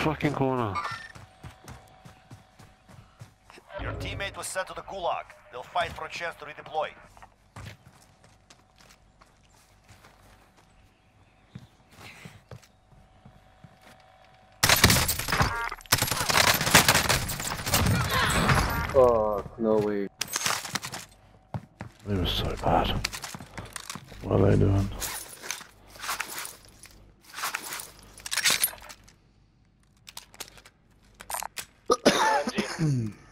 fucking corner. Your teammate was sent to the gulag. They'll fight for a chance to redeploy. Oh, no way. They were so bad. What are they doing? Hmm.